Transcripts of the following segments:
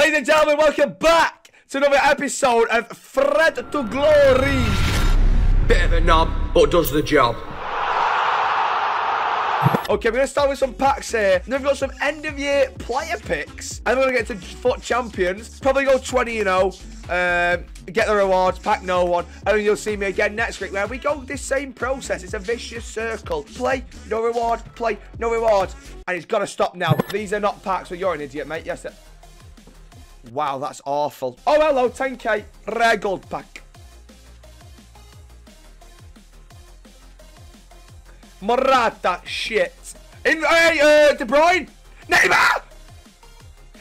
Ladies and gentlemen, welcome back to another episode of Fred to Glory. Bit of a knob, but does the job. Okay, we're going to start with some packs here. Then we've got some end of year player picks. And we're going to get to FUT champions. Probably go 20, you know. Um, get the rewards, pack no one. And then you'll see me again next week where we go this same process. It's a vicious circle. Play, no reward, play, no reward. And it's got to stop now. These are not packs, but you're an idiot, mate. Yes, sir. Wow, that's awful. Oh, hello, 10k. Rare gold pack. Morata, shit. In, hey, uh, De Bruyne. Neymar!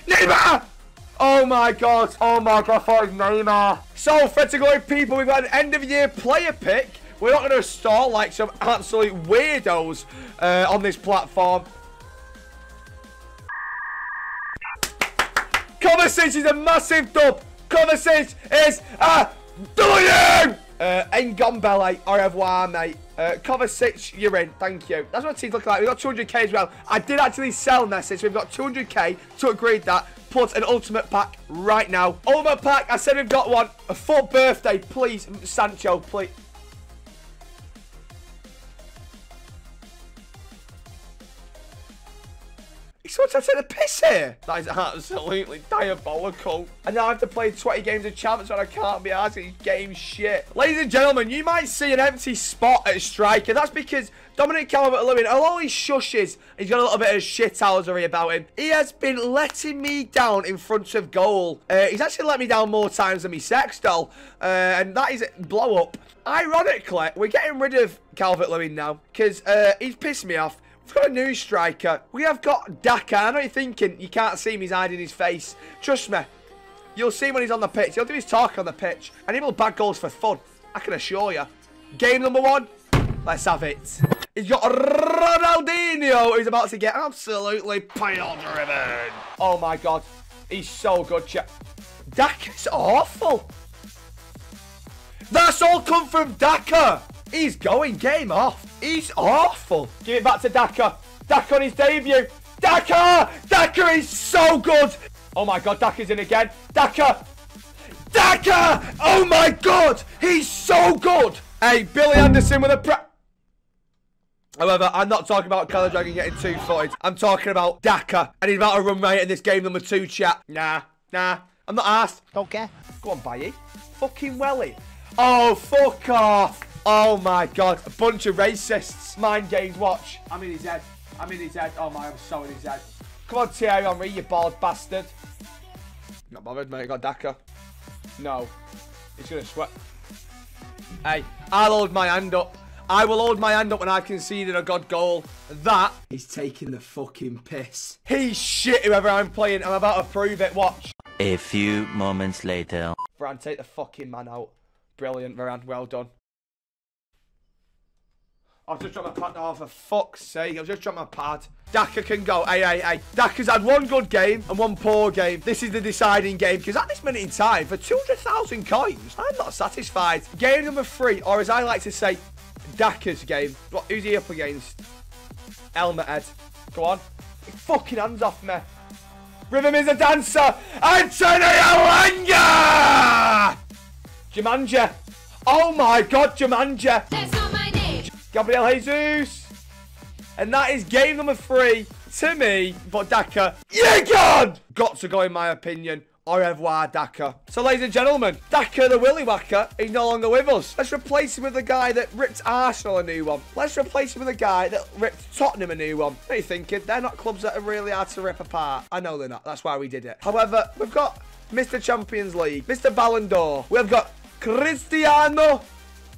Neymar! Oh my god. Oh my god, I thought Neymar. So, Glory people, we've got an end of year player pick. We're not going to stall like some absolute weirdos uh, on this platform. Kovacic is a massive dub. Kovacic is a a W! Uh, Ndombele, au revoir, mate. Uh, Kovacic, you're in. Thank you. That's what team's looking like. We've got 200k as well. I did actually sell message. We've got 200k to upgrade that. Put an ultimate pack right now. Ultimate pack. I said we've got one. A full birthday, please. Sancho, please. He's sort of take the piss here. That is absolutely diabolical. And now I have to play 20 games of champions and I can't be asking game shit. Ladies and gentlemen, you might see an empty spot at striker. That's because Dominic Calvert-Lewin, although he shushes, he's got a little bit of shit shithousery about him. He has been letting me down in front of goal. Uh, he's actually let me down more times than me sex doll. Uh, and that is blow up. Ironically, we're getting rid of Calvert-Lewin now because uh, he's pissed me off. We've got a new striker. We have got Daka. I know you're thinking you can't see him. He's hiding his face. Trust me. You'll see when he's on the pitch. He'll do his talk on the pitch. And he will bag goals for fun. I can assure you. Game number one. Let's have it. He's got Ronaldinho. He's about to get absolutely pile driven. Oh my god. He's so good. Daka's awful. That's all come from Daka. He's going game off. He's awful. Give it back to Daka. Daka on his debut. Daka! Daka is so good. Oh my god, Daka's in again. Daka! Daka! Oh my god! He's so good! Hey, Billy Anderson with a pre- However, I'm not talking about Color Dragon getting two footed. I'm talking about Daka. And he's about to run right in this game number two chat. Nah, nah. I'm not asked. Don't care. Go on, Baye. Fucking welly. Oh, fuck off. Oh my god, a bunch of racists. Mind games, watch. I'm in his head. I'm in his head. Oh my, I'm so in his head. Come on, Thierry Henry, you bald bastard. Not bothered, mate. Got Daka. No. He's gonna sweat. Hey, I'll hold my hand up. I will hold my hand up when I've conceded a god goal. That is taking the fucking piss. He's shit whoever I'm playing. I'm about to prove it. Watch. A few moments later. Varane, take the fucking man out. Brilliant, Varane. Well done. I've just dropped my pad. Oh, for fuck's sake. I've just dropped my pad. Daka can go. Hey, hey, hey. Daka's had one good game and one poor game. This is the deciding game because at this minute in time, for 200,000 coins, I'm not satisfied. Game number three, or as I like to say, Daka's game. What? Who's he up against? Elmer Ed. Go on. Fucking hands off me. Rhythm is a dancer. Anthony Elanga! Jumanja. Oh my god, Jumanja. Gabriel Jesus. And that is game number three to me. But Daka, yeah, God! Got to go in my opinion. Au revoir, Daka. So, ladies and gentlemen, Daka the Willy Whacker is no longer with us. Let's replace him with the guy that ripped Arsenal a new one. Let's replace him with the guy that ripped Tottenham a new one. What are you thinking? They're not clubs that are really hard to rip apart. I know they're not. That's why we did it. However, we've got Mr. Champions League, Mr. Ballon d'Or. We've got Cristiano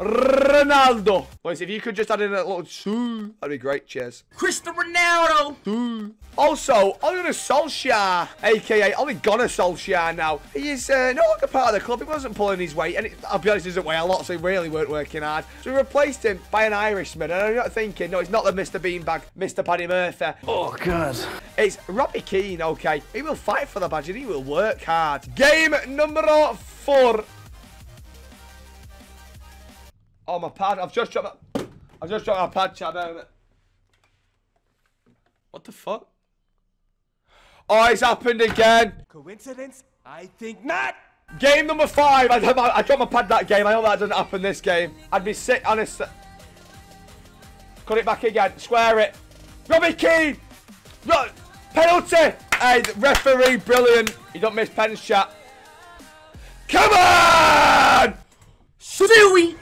Ronaldo. Boys, if you could just add in a little two, that'd be great. Cheers. Cristiano Ronaldo. Also, Ole Solskjaer, aka Ole Gunnar Solskjaer now, he is uh, no longer part of the club. He wasn't pulling his weight, and it, I'll be honest, he doesn't weigh a lot, so he really weren't working hard. So we replaced him by an Irishman, and I'm not thinking, no, it's not the Mr. Beanbag, Mr. Paddy Murphy. Oh, God. It's Robbie Keane, okay. He will fight for the badge, and he will work hard. Game number four. Oh, my pad. I've just dropped my... I've just dropped my pad, chat. What the fuck? Oh, it's happened again. Coincidence? I think not. Game number five. I, I, I got my pad that game. I hope that doesn't happen this game. I'd be sick, honest. Cut it back again. Square it. Robbie Keane. Ro penalty. Hey, referee, brilliant. You don't miss pens, chat. Come on! Suey!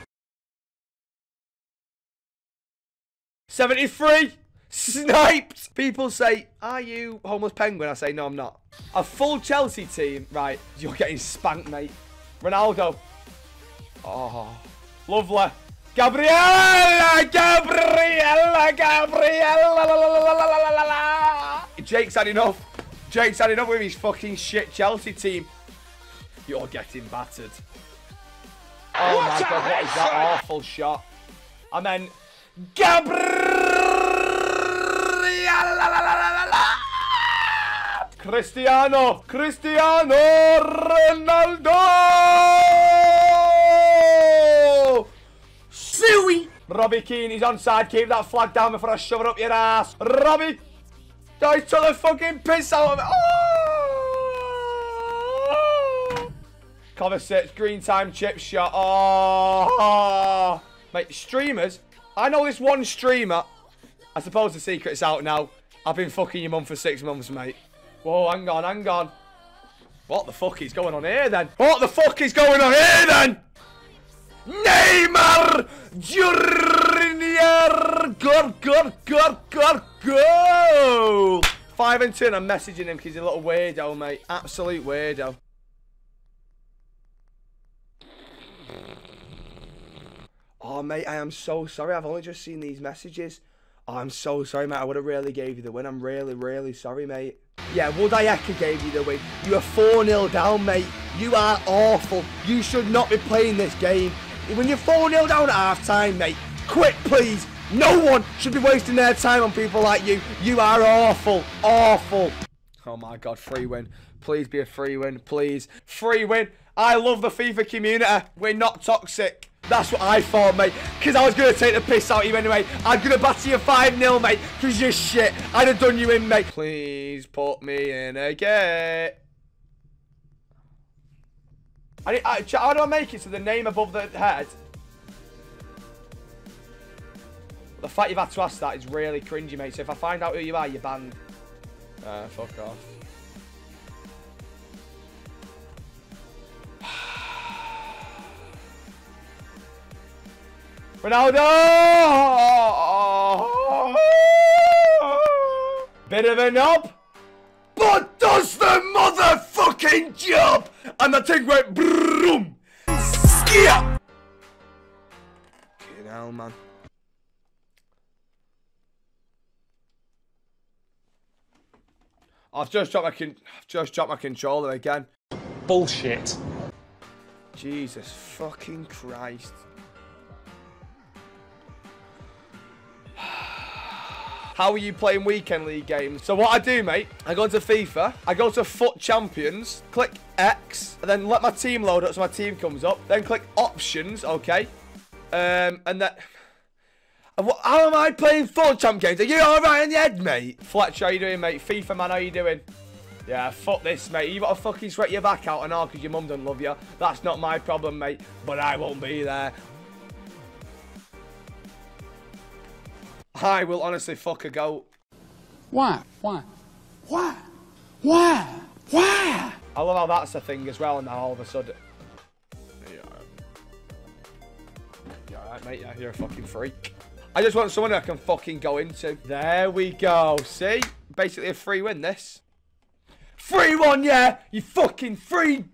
73. Sniped! People say, are you homeless penguin? I say, no, I'm not. A full Chelsea team. Right, you're getting spanked, mate. Ronaldo. Oh, lovely. Gabriella! Gabriella! Gabriella! Jake's had enough. Jake's had enough with his fucking shit Chelsea team. You're getting battered. Oh my god, what is that awful shot? And then Gabriella! Cristiano! Cristiano Ronaldo! Suey! Robbie Keane, he's onside. Keep that flag down before I shove it up your ass. Robbie! He took the fucking piss out of it. Oh! six. green time chip shot. Oh! Mate, streamers. I know this one streamer. I suppose the secret's out now. I've been fucking your mum for six months, mate. Whoa, hang on, hang on. What the fuck is going on here, then? What the fuck is going on here, then? Neymar Junior! Go, go, go, go, go! Five and two, and I'm messaging him because he's a little weirdo, mate. Absolute weirdo. Oh, mate, I am so sorry. I've only just seen these messages. Oh, I'm so sorry, mate. I would have really gave you the win. I'm really, really sorry, mate. Yeah, Woodayaka gave you the win. You are 4-0 down, mate. You are awful. You should not be playing this game. When you're 4-0 down at half-time, mate, quit, please. No one should be wasting their time on people like you. You are awful. Awful. Oh, my God. Free win. Please be a free win. Please. Free win. I love the FIFA community. We're not toxic. That's what I thought, mate. Because I was going to take the piss out of you anyway. I'm going to batter you 5-0, mate. Because you're shit. I'd have done you in, mate. Please put me in again. I, I, how do I make it to the name above the head? The fact you've had to ask that is really cringy, mate. So if I find out who you are, you're banned. Uh, fuck off. Ronaldo! Bit of a knob, but does the motherfucking job! And the thing went broom! Skia! Man. I've just dropped my con I've just dropped my controller again. Bullshit. Jesus fucking Christ. How are you playing weekend league games? So what I do, mate, I go into FIFA, I go to FUT Champions, click X, and then let my team load up so my team comes up. Then click Options, okay. Um, and then... How am I playing FUT Champ games? Are you alright in the head, mate? Fletcher, how you doing, mate? FIFA, man, how you doing? Yeah, fuck this, mate. You've got to fucking sweat your back out and all because your mum doesn't love you. That's not my problem, mate. But I won't be there. I will honestly fuck a goat. Why? Why? Why? Why? Why? I love how that's a thing as well and now all of a sudden. Yeah, yeah alright, mate. Yeah, you're a fucking freak. I just want someone I can fucking go into. There we go. See? Basically a free win, this. Free one, yeah! You fucking free...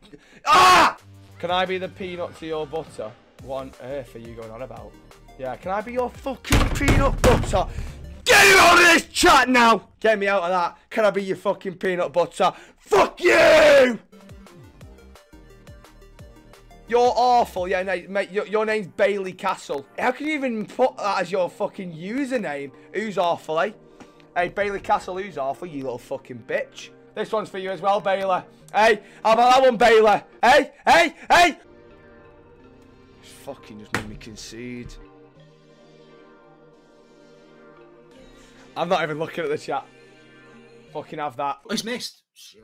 Ah! Can I be the peanut to your butter? What on earth are you going on about? Yeah, can I be your fucking peanut butter? Get you out of this chat now! Get me out of that. Can I be your fucking peanut butter? Fuck you! You're awful, yeah, mate. Your, your name's Bailey Castle. How can you even put that as your fucking username? Who's awful, eh? Hey, Bailey Castle, who's awful, you little fucking bitch. This one's for you as well, Bailey. Hey, how about that one, Bailey? Hey, hey, hey! Fucking just made me concede. I'm not even looking at the chat. Fucking have that. It's missed. Shit.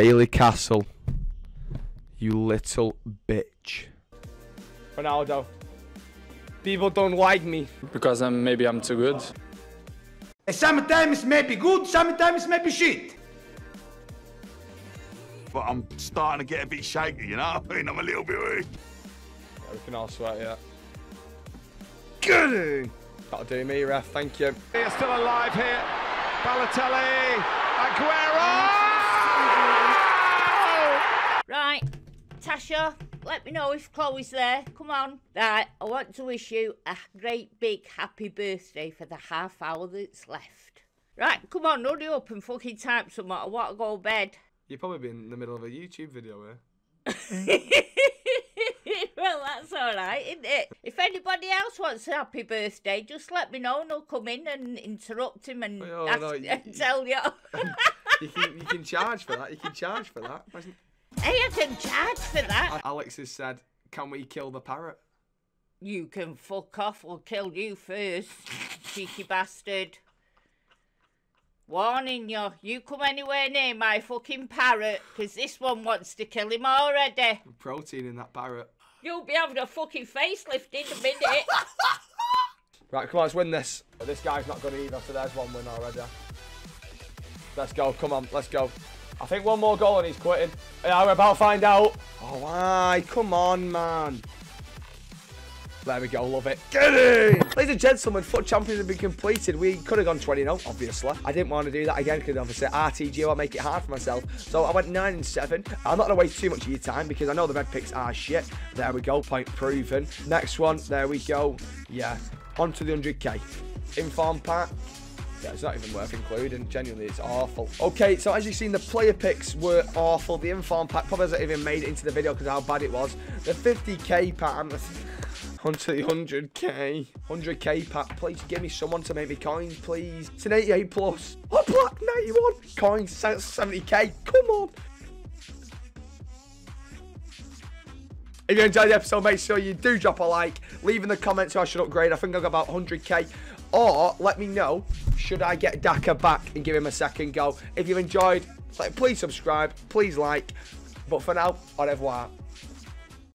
Bailey Castle. You little bitch. Ronaldo. People don't like me. Because I'm maybe I'm too good. Sometimes maybe good, sometimes maybe shit. But I'm starting to get a bit shaky, you know what I mean? I'm a little bit weak. Yeah, we can all sweat, yeah. Good. That'll do me, ref. Thank you. He's still alive here. Balotelli. Aguero. Right, Tasha, let me know if Chloe's there. Come on. Right, I want to wish you a great big happy birthday for the half hour that's left. Right, come on, hurry up and fucking type something. I want to go to bed. You've probably been in the middle of a YouTube video here. Eh? well, that's all right, isn't it? If anybody else wants a happy birthday, just let me know and I'll come in and interrupt him and, Oh, ask, no, you- and tell you. You can, you can charge for that. You can charge for that. hey, I can charge for that. Alex has said, "Can we kill the parrot?" You can fuck off. We'll kill you first, cheeky bastard. Warning you, you come anywhere near my fucking parrot, 'cause this one wants to kill him already. Protein in that parrot. You'll be having a fucking facelift in a minute. Right, come on, let's win this. This guy's not good either, so there's one win already. Let's go, come on, let's go. I think one more goal and he's quitting. Yeah, we're about to find out. Oh, why? Come on, man. There we go, love it. Get it! Ladies and gentlemen, FUT champions have been completed. We could have gone 20 0, obviously. I didn't want to do that again because obviously RTG will make it hard for myself. So I went 9 and 7. I'm not going to waste too much of your time because I know the red picks are shit. There we go, point proven. Next one, there we go. Yeah, on to the 100k. Inform pack. Yeah, it's not even worth including. Genuinely, it's awful. Okay, so as you've seen, the player picks were awful. The inform pack probably hasn't even made it into the video because how bad it was. The 50k pack, onto the 100k. 100k pack, please give me someone to make me coins, please. It's an 88 plus. Oh, black 91. Coins, 70k. Come on. If you enjoyed the episode, make sure you do drop a like, leave in the comments so I should upgrade. I think I've got about 100k. Or let me know, should I get Daka back and give him a second go? If you've enjoyed, please subscribe, please like. But for now, au revoir.